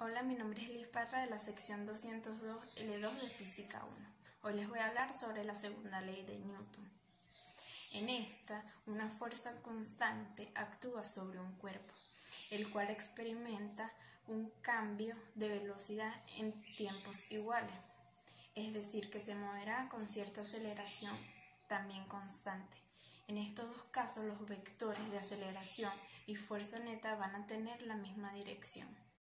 Hola, mi nombre es Liz Parra de la sección 202 L2 de Física 1. Hoy les voy a hablar sobre la segunda ley de Newton. En esta, una fuerza constante actúa sobre un cuerpo, el cual experimenta un cambio de velocidad en tiempos iguales, es decir, que se moverá con cierta aceleración también constante. En estos dos casos, los vectores de aceleración y fuerza neta van a tener la misma dirección.